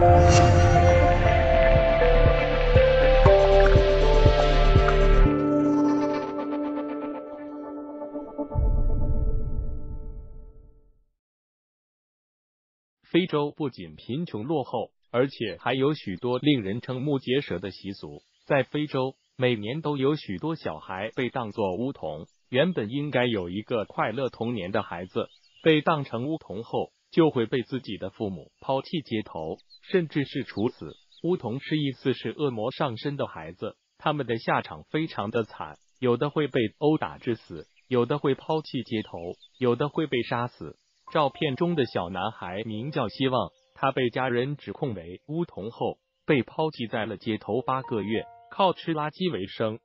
非洲不仅贫穷落后，而且还有许多令人瞠目结舌的习俗。在非洲，每年都有许多小孩被当作巫童。原本应该有一个快乐童年的孩子，被当成巫童后，就会被自己的父母抛弃街头，甚至是处死。巫童是意思是恶魔上身的孩子，他们的下场非常的惨，有的会被殴打致死，有的会抛弃街头，有的会被杀死。照片中的小男孩名叫希望，他被家人指控为巫童后，被抛弃在了街头八个月，靠吃垃圾为生。